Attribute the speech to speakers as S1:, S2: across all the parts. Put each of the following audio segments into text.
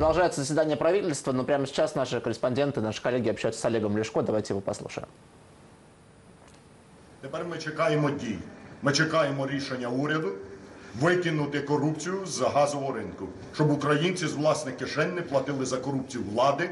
S1: Продолжается заседание правительства, но прямо сейчас наши корреспонденты, наши коллеги общаются с Олегом Лешко. Давайте его послушаем.
S2: Тепер ми чекаємо дій. Ми чекаємо рішення уряду викинути корупцію з газового ринку, щоб українці з власних кишень не платили за корупцію влади,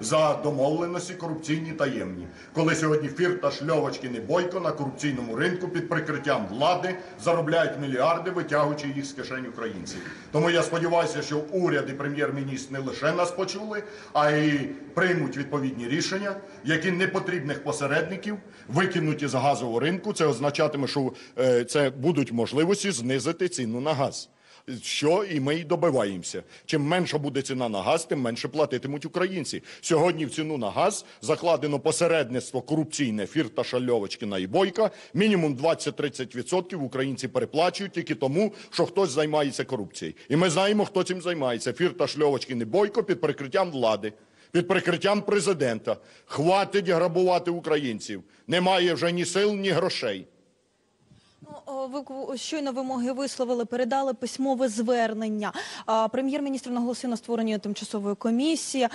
S2: за домовленості корупційні таємні. Коли сьогодні Фірташ, Льовочкін і Бойко на корупційному ринку під прикриттям влади заробляють мільярди, витягуючи їх з кишень українців. Тому я сподіваюся, що уряд і прем'єр-міністр не лише нас почули, а й приймуть відповідні рішення, які непотрібних посередників викинуть із газового ринку. Це означатиме, що е, це будуть можливості знизити ціну на газ. Що і ми й добиваємося. Чим менша буде ціна на газ, тим менше платитимуть українці. Сьогодні в ціну на газ закладено посередництво корупційне Фірташа, Льовочкіна і Бойка. Мінімум 20-30% українці переплачують тільки тому, що хтось займається корупцією. І ми знаємо, хто цим займається. Фірташ, Льовочкін і Бойко під прикриттям влади. Під прикриттям президента хватить грабувати українців. Немає вже ні сил, ні грошей.
S3: Ну, ви щойно вимоги висловили, передали письмове звернення. Прем'єр-міністр наголосив на створення тимчасової комісії.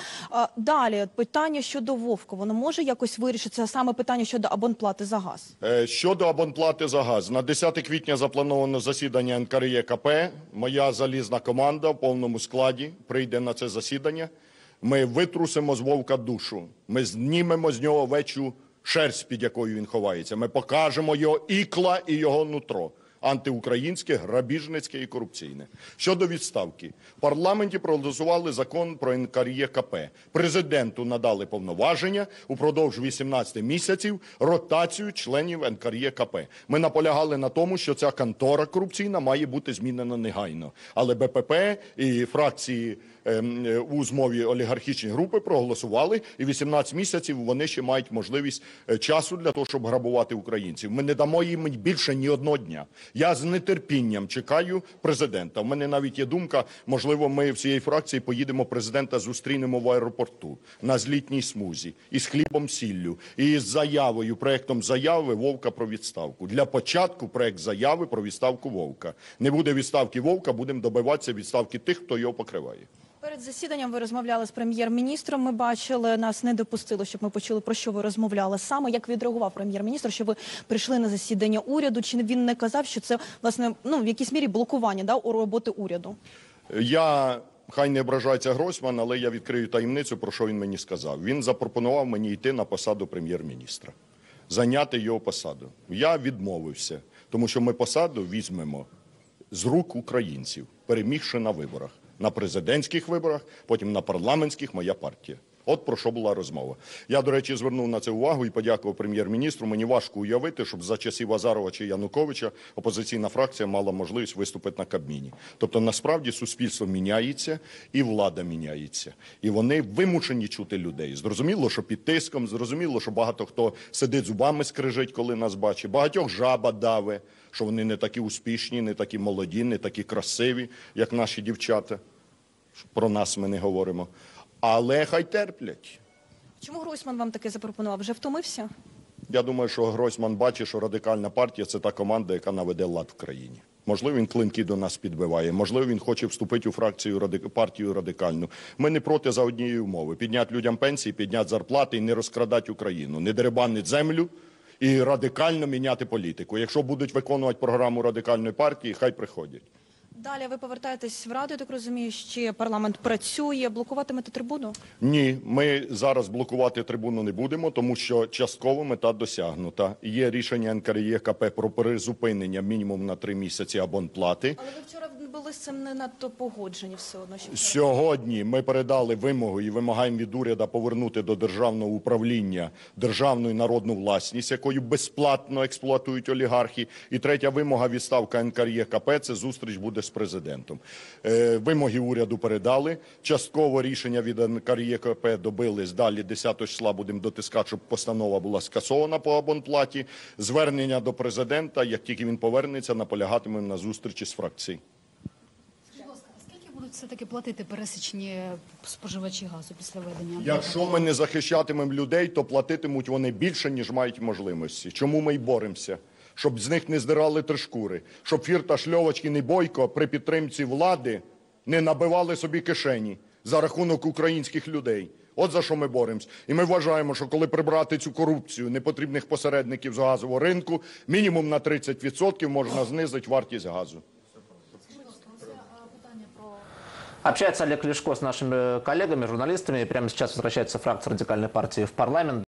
S3: Далі питання щодо Вовка. Воно може якось вирішитися, саме питання щодо абонплати за газ.
S2: Е, Щодо абонплати за газ, на 10 квітня заплановано засідання НКРЄКП. Моя залізна команда в повному складі прийде на це засідання. Ми витрусимо з вовка душу. Ми знімемо з нього вечу шерсть, під якою він ховається. Ми покажемо його ікла і його нутро. Антиукраїнське, грабіжницьке і корупційне. Щодо відставки, в парламенті проголосували закон про НКРЄКП. Президенту надали повноваження упродовж 18 місяців ротацію членів НКРЄКП. Ми наполягали на тому, що ця контора корупційна має бути змінена негайно. Але БПП і фракції у змові олігархічні групи проголосували, і 18 місяців вони ще мають можливість е, часу для того, щоб грабувати українців. Ми не дамо їм більше ні одного дня. Я з нетерпінням чекаю президента. У мене навіть є думка, можливо, ми всієї фракції поїдемо президента зустрінемо в аеропорту на злітній смузі із хлібом сіллю і з заявою, проектом заяви Вовка про відставку. Для початку проект заяви про відставку Вовка. Не буде відставки Вовка, будемо добиватися відставки тих, хто його покриває.
S3: Перед засіданням ви розмовляли з прем'єр-міністром. Ми бачили, нас не допустили, щоб ми почули про що ви розмовляли саме. Як відреагував прем'єр-міністр, що ви прийшли на засідання уряду? Чи він не казав, що це власне ну в якійсь мірі блокування да у роботи уряду?
S2: Я хай не ображається Гройсман, але я відкрию таємницю, про що він мені сказав. Він запропонував мені йти на посаду прем'єр-міністра, зайняти його посаду. Я відмовився, тому що ми посаду візьмемо з рук українців, перемігши на виборах, на президентських виборах, потім на парламентських моя партія. От про що була розмова. Я, до речі, звернув на це увагу і подякував прем'єр-міністру. Мені важко уявити, щоб за часів Азарова чи Януковича опозиційна фракція мала можливість виступити на Кабміні. Тобто, насправді суспільство міняється і влада міняється, і вони вимушені чути людей. Зрозуміло, що під тиском, зрозуміло, що багато хто сидить зубами скрижить, коли нас бачить. Багатьох жаба даве, що вони не такі успішні, не такі молоді, не такі красиві, як наші дівчата. Про нас ми не говоримо. Але хай терплять.
S3: Чому Гройсман вам таке запропонував? Вже втомився?
S2: Я думаю, що Гройсман бачить, що радикальна партія це та команда, яка наведе лад в країні. Можливо, він клинки до нас підбиває. Можливо, він хоче вступити у фракцію партію радикальну. Ми не проти за однієї умови: підняти людям пенсії, підняти зарплати і не розкрадати Україну, не деребанити землю і радикально міняти політику. Якщо будуть виконувати програму радикальної партії, хай приходять.
S3: Далі ви повертаєтесь в раду, я так розумію, ще парламент працює. Блокуватимете трибуну?
S2: Ні, ми зараз блокувати трибуну не будемо, тому що частково мета досягнута. Є рішення НКРЄКП про призупинення мінімум на три місяці абонплати.
S3: Але ви вчора були з цим не надто погоджені все одно. Що
S2: Сьогодні ми передали вимогу і вимагаємо від уряду повернути до державного управління державну і народну власність, якою безплатно експлуатують олігархи. І третя вимога відставка НКРЄКП – це зустріч буде з президентом. Е, вимоги уряду передали. Частково рішення від НКРЄКП добились. Далі 10 числа будемо дотискати, щоб постанова була скасована по абонплаті. Звернення до президента, як тільки він повернеться, наполягатимемо на зустрічі з
S4: скільки будуть все-таки платити пересічні споживачі газу після введення?
S2: Якщо ми не захищатимемо людей, то платитимуть вони більше, ніж мають можливості. Чому ми й боремося? Щоб з них не здирали три шкури, щоб Фірташ, Льовочкін і Бойко при підтримці влади не набивали собі кишені, за рахунок українських людей. От за що ми боремось. І ми вважаємо, що коли прибрати цю корупцію непотрібних посередників з газового ринку, мінімум на 30% можна знизити вартість газу.
S1: Общается Олег Лешко с нашими коллегами, журналистами. Прямо сейчас возвращается фракция радикальной партии в парламент.